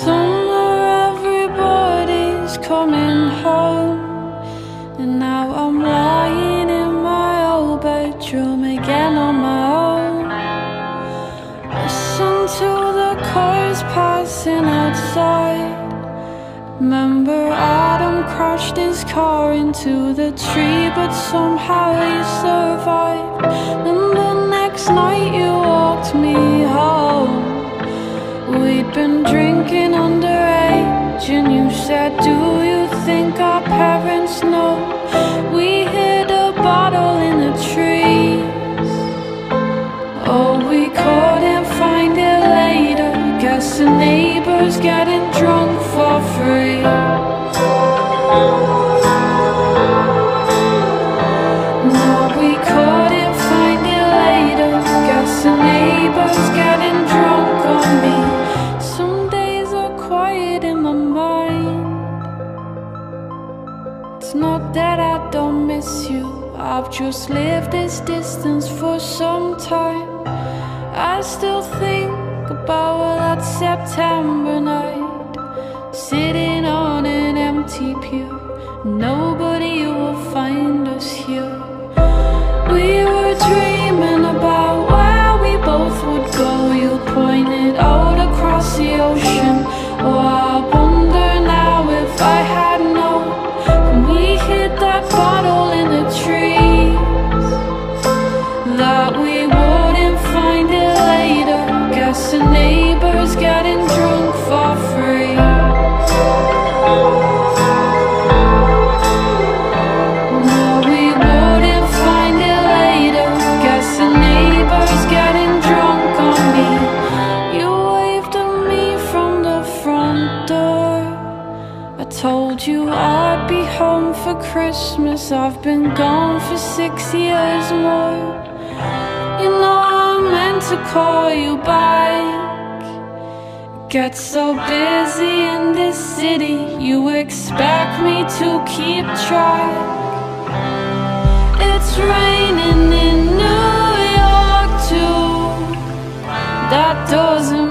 Summer, everybody's coming home. And now I'm lying in my old bedroom again on my own. Listen to the cars passing outside. Remember Adam crashed his car into the tree But somehow he survived. And the next night you and you said, Do you think our parents know? We hid a bottle in the trees. Oh, we couldn't find it later. Guess the neighbors getting drunk for free. Not that I don't miss you. I've just lived this distance for some time. I still think about that September night, sitting on an empty pew. Nobody neighbors getting drunk for free. We wouldn't find it later. Guess the neighbors getting drunk on me. You waved at me from the front door. I told you I'd be home for Christmas. I've been gone for six years more. To call you back. Get so busy in this city, you expect me to keep track. It's raining in New York too. That doesn't